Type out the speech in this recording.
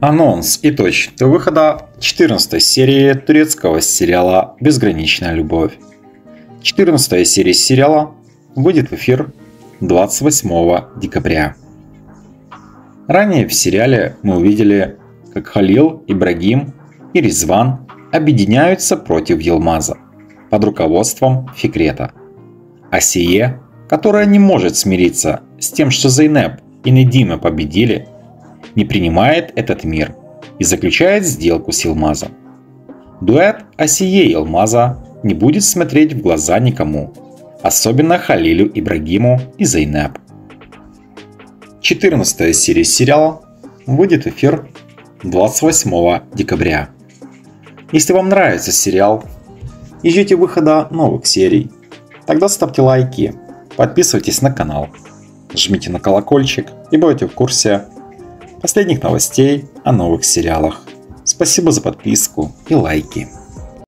Анонс и точка выхода 14 серии турецкого сериала «Безграничная любовь». 14 серия сериала выйдет в эфир 28 декабря. Ранее в сериале мы увидели, как Халил, Ибрагим и Резван объединяются против Елмаза под руководством Фикрета. Асие, которая не может смириться с тем, что Зайнеп и Недима победили – не принимает этот мир и заключает сделку с Илмазом. Дуэт Асие Илмаза не будет смотреть в глаза никому, особенно Халилю Ибрагиму и Зайнеп. 14 серия сериала выйдет в эфир 28 декабря. Если вам нравится сериал и ждете выхода новых серий, тогда ставьте лайки, подписывайтесь на канал, жмите на колокольчик и будете в курсе последних новостей о новых сериалах. Спасибо за подписку и лайки.